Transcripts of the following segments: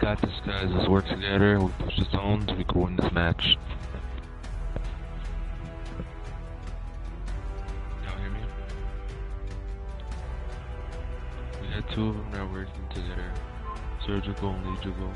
got this, guys. Let's work together. We push the zones. We can win this match. Y'all hear me? We had two of them that working together. Surgical and Legical.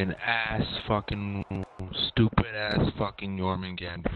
Fucking ass, fucking stupid ass, fucking Norman Jormungandr.